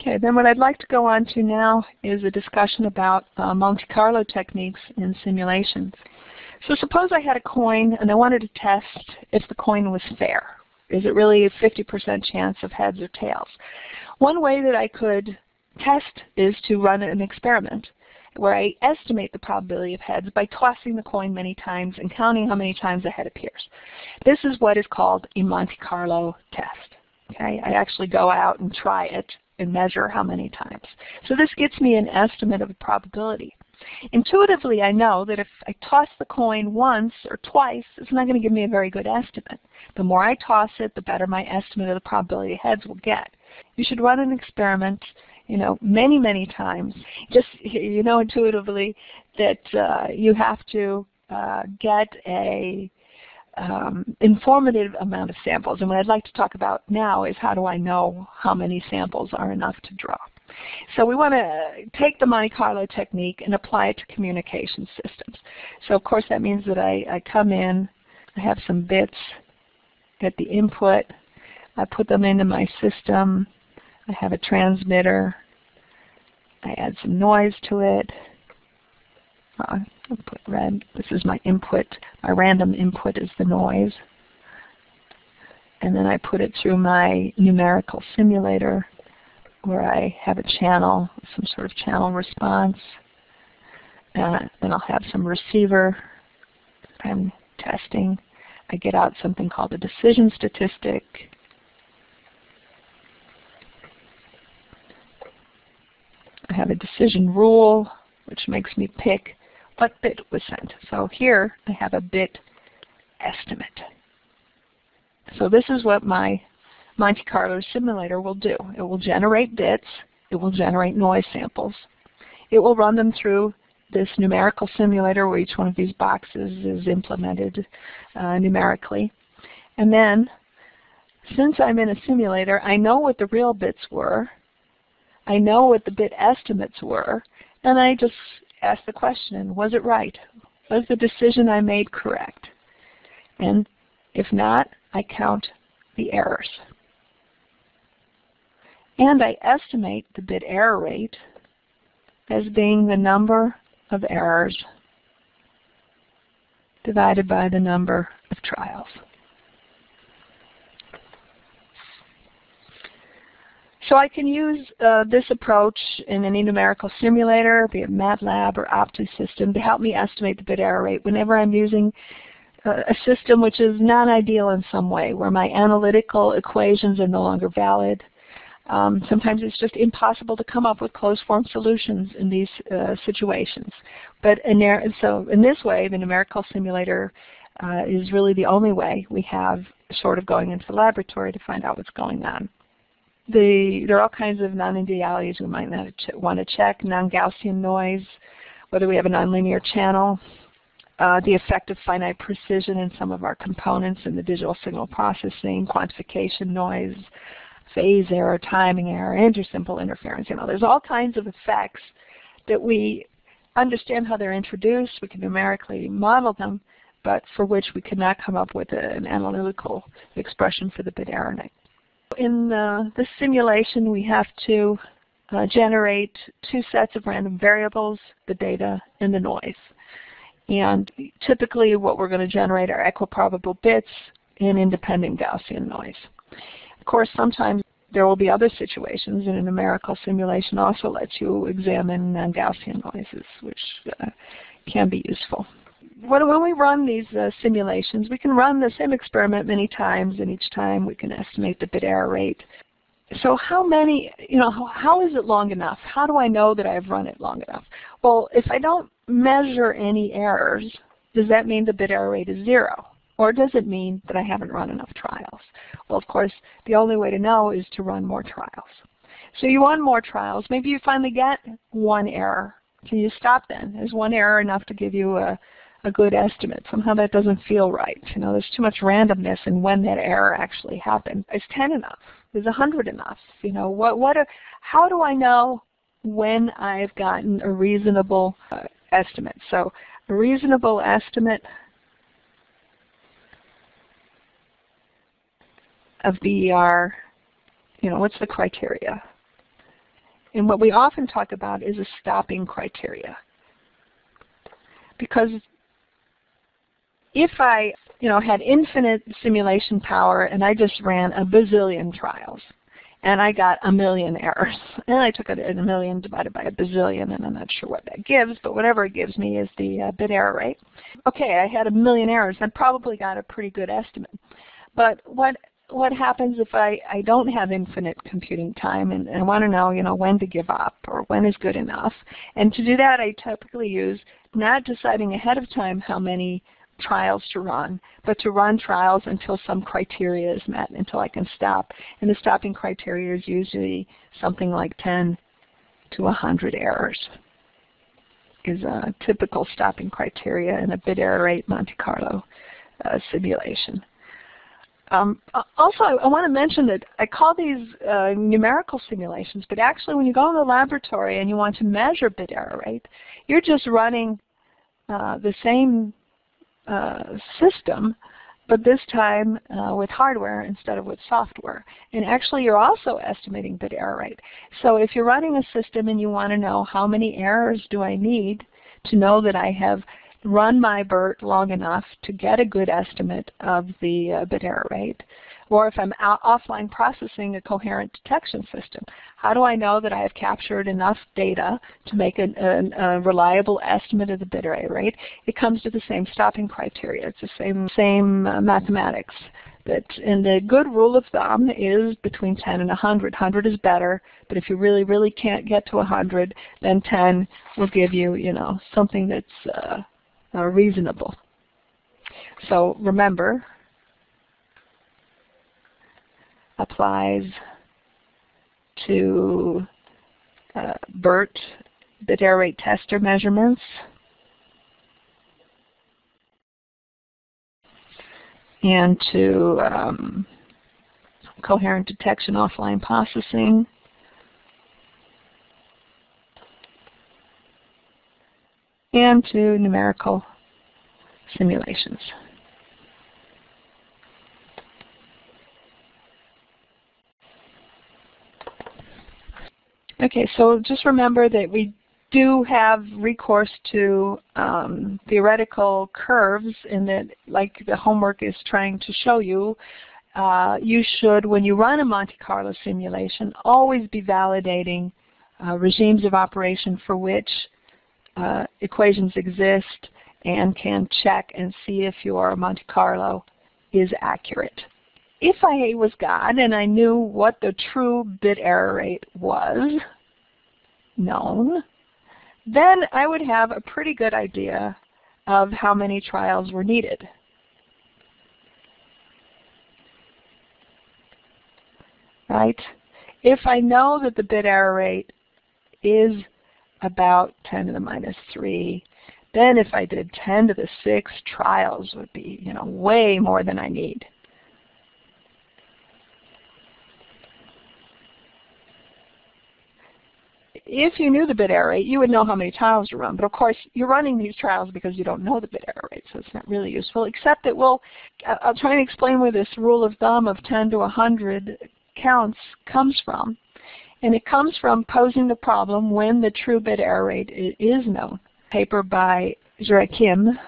Okay, then what I'd like to go on to now is a discussion about uh, Monte Carlo techniques in simulations. So suppose I had a coin and I wanted to test if the coin was fair. Is it really a 50% chance of heads or tails? One way that I could test is to run an experiment where I estimate the probability of heads by tossing the coin many times and counting how many times a head appears. This is what is called a Monte Carlo test. Okay, I actually go out and try it and measure how many times. So this gets me an estimate of probability. Intuitively, I know that if I toss the coin once or twice, it's not going to give me a very good estimate. The more I toss it, the better my estimate of the probability heads will get. You should run an experiment you know, many, many times. Just, you know intuitively that uh, you have to uh, get a um, informative amount of samples. And what I'd like to talk about now is how do I know how many samples are enough to draw. So we want to take the Monte Carlo technique and apply it to communication systems. So of course that means that I, I come in, I have some bits, get the input, I put them into my system, I have a transmitter. I add some noise to it. Uh, put red. This is my input. My random input is the noise. And then I put it through my numerical simulator where I have a channel, some sort of channel response. Uh, then I'll have some receiver. I'm testing. I get out something called a decision statistic. I have a decision rule, which makes me pick what bit was sent. So here I have a bit estimate. So this is what my Monte Carlo simulator will do. It will generate bits. It will generate noise samples. It will run them through this numerical simulator where each one of these boxes is implemented uh, numerically. And then, since I'm in a simulator, I know what the real bits were, I know what the bit estimates were, and I just ask the question, was it right? Was the decision I made correct? And if not, I count the errors. And I estimate the bit error rate as being the number of errors divided by the number of trials. So I can use uh, this approach in any numerical simulator, be it MATLAB or OptiSystem, to help me estimate the bit error rate whenever I'm using uh, a system which is non-ideal in some way, where my analytical equations are no longer valid. Um, sometimes it's just impossible to come up with closed-form solutions in these uh, situations. But in there, so in this way, the numerical simulator uh, is really the only way we have short of going into the laboratory to find out what's going on the, there are all kinds of non-idealities we might want to check. Non-Gaussian noise, whether we have a nonlinear channel, uh, the effect of finite precision in some of our components in the digital signal processing, quantification noise, phase error, timing error, intersymbol interference. You know, there's all kinds of effects that we understand how they're introduced. We can numerically model them, but for which we cannot come up with a, an analytical expression for the bit error in uh, this simulation, we have to uh, generate two sets of random variables, the data and the noise. And typically what we're going to generate are equiprobable bits and independent Gaussian noise. Of course, sometimes there will be other situations, and a numerical simulation also lets you examine non-Gaussian noises, which uh, can be useful when we run these uh, simulations, we can run the same experiment many times, and each time we can estimate the bit error rate. So how many, you know, how, how is it long enough? How do I know that I've run it long enough? Well, if I don't measure any errors, does that mean the bit error rate is zero? Or does it mean that I haven't run enough trials? Well, of course, the only way to know is to run more trials. So you run more trials. Maybe you finally get one error. Can you stop then? Is one error enough to give you a a good estimate. Somehow that doesn't feel right. You know, there's too much randomness in when that error actually happened. Is 10 enough? Is 100 enough? You know, what, what, are, how do I know when I've gotten a reasonable uh, estimate? So a reasonable estimate of BER, you know, what's the criteria? And what we often talk about is a stopping criteria. Because if I you know, had infinite simulation power and I just ran a bazillion trials, and I got a million errors. And I took it a million divided by a bazillion, and I'm not sure what that gives, but whatever it gives me is the uh, bit error rate. Okay, I had a million errors. I probably got a pretty good estimate. But what what happens if I, I don't have infinite computing time and, and I want to know, you know, when to give up or when is good enough? And to do that, I typically use not deciding ahead of time how many trials to run, but to run trials until some criteria is met, until I can stop. And the stopping criteria is usually something like 10 to 100 errors is a typical stopping criteria in a bit error rate Monte Carlo uh, simulation. Um, also, I, I want to mention that I call these uh, numerical simulations, but actually when you go in the laboratory and you want to measure bit error rate, you're just running uh, the same system, but this time uh, with hardware instead of with software. And actually you're also estimating bit error rate. So if you're running a system and you want to know how many errors do I need to know that I have run my BERT long enough to get a good estimate of the uh, bit error rate, or if I'm offline processing a coherent detection system, how do I know that I have captured enough data to make a, a, reliable estimate of the bit error rate? It comes to the same stopping criteria. It's the same, same uh, mathematics. That, and the good rule of thumb is between 10 and 100. 100 is better, but if you really, really can't get to 100, then 10 will give you, you know, something that's uh, uh, reasonable. So remember, applies to uh, BERT, bit error rate tester measurements. and to um, coherent detection offline processing. and to numerical simulations. Okay, so just remember that we do have recourse to um, theoretical curves in that, like the homework is trying to show you, uh, you should, when you run a Monte Carlo simulation, always be validating uh, regimes of operation for which uh, equations exist and can check and see if your Monte Carlo is accurate if I was God and I knew what the true bit error rate was known, then I would have a pretty good idea of how many trials were needed. Right? If I know that the bit error rate is about 10 to the minus 3, then if I did 10 to the 6 trials would be, you know, way more than I need. If you knew the bit error rate, you would know how many trials to run. But of course, you're running these trials because you don't know the bit error rate, so it's not really useful, except that we'll, I'll try and explain where this rule of thumb of 10 to 100 counts comes from. And it comes from posing the problem when the true bit error rate is known. Paper by Jeruchim,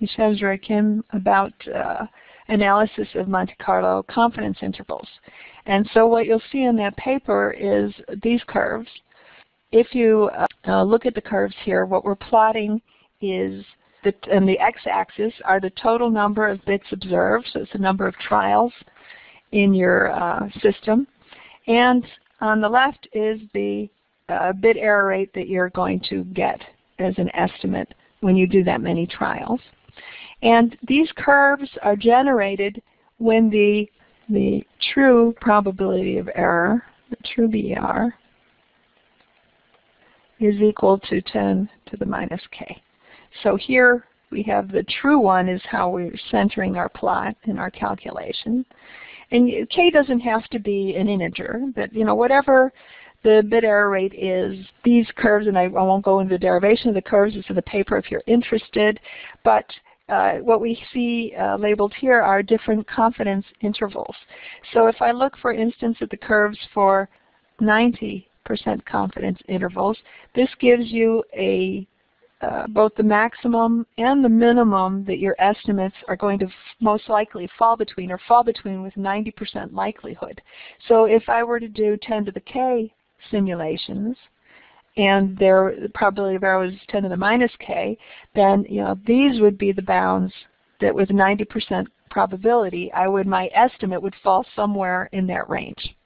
Michel Jeruchim, about uh, analysis of Monte Carlo confidence intervals. And so what you'll see in that paper is these curves if you uh, look at the curves here, what we're plotting is the, and the x-axis are the total number of bits observed, so it's the number of trials in your uh, system. And on the left is the uh, bit error rate that you're going to get as an estimate when you do that many trials. And these curves are generated when the, the true probability of error, the true BER, is equal to 10 to the minus k. So here we have the true one is how we're centering our plot in our calculation. And k doesn't have to be an integer, but you know whatever the bit error rate is, these curves, and I, I won't go into the derivation of the curves, it's in the paper if you're interested, but uh, what we see uh, labeled here are different confidence intervals. So if I look, for instance, at the curves for 90 confidence intervals. This gives you a uh, both the maximum and the minimum that your estimates are going to most likely fall between or fall between with 90% likelihood. So if I were to do 10 to the k simulations and their the probability of error was 10 to the minus k, then you know these would be the bounds that with 90% probability, I would my estimate would fall somewhere in that range.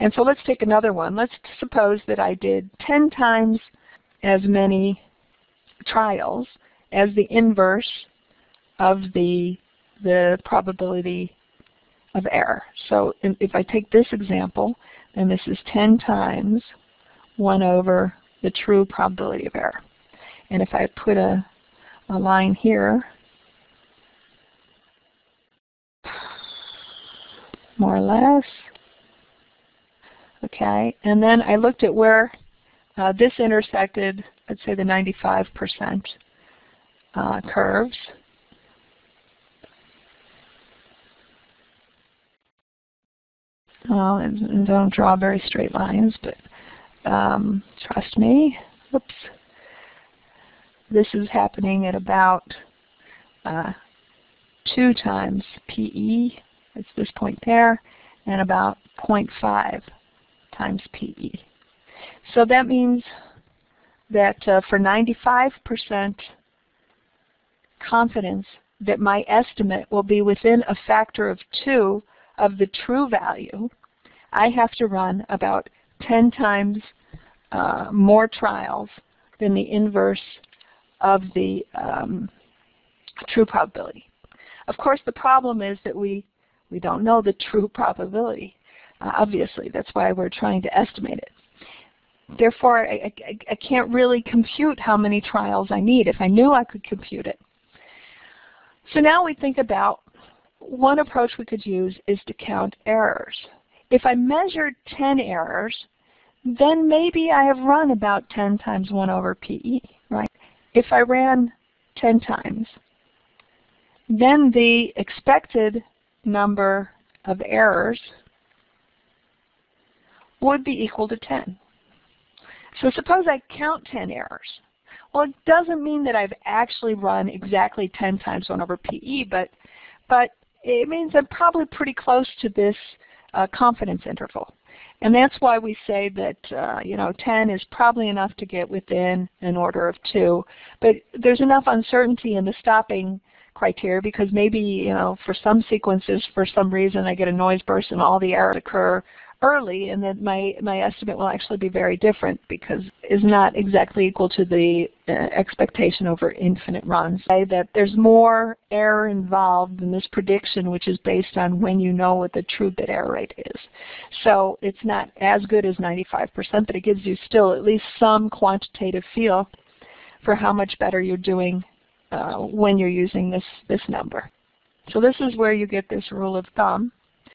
And so let's take another one. Let's suppose that I did 10 times as many trials as the inverse of the, the probability of error. So if I take this example, then this is 10 times 1 over the true probability of error. And if I put a, a line here, more or less, okay, and then I looked at where uh, this intersected, let's say the 95% uh, curves. Well, and don't draw very straight lines, but um, trust me. Oops. This is happening at about uh, 2 times PE, it's this point there, and about 0.5 times PE. So that means that uh, for 95% confidence that my estimate will be within a factor of 2 of the true value, I have to run about 10 times uh, more trials than the inverse of the um, true probability. Of course, the problem is that we, we don't know the true probability. Uh, obviously, that's why we're trying to estimate it. Therefore, I, I, I can't really compute how many trials I need. If I knew I could compute it. So now we think about one approach we could use is to count errors. If I measured 10 errors, then maybe I have run about 10 times 1 over PE, right? If I ran 10 times, then the expected number of errors would be equal to 10. So suppose I count 10 errors. Well, it doesn't mean that I've actually run exactly 10 times 1 over PE, but, but it means I'm probably pretty close to this uh, confidence interval. And that's why we say that uh, you know 10 is probably enough to get within an order of 2. But there's enough uncertainty in the stopping criteria because maybe you know for some sequences, for some reason, I get a noise burst and all the errors occur early and that my, my estimate will actually be very different because is not exactly equal to the uh, expectation over infinite runs. That there's more error involved in this prediction which is based on when you know what the true bit error rate is. So it's not as good as 95% but it gives you still at least some quantitative feel for how much better you're doing uh, when you're using this, this number. So this is where you get this rule of thumb.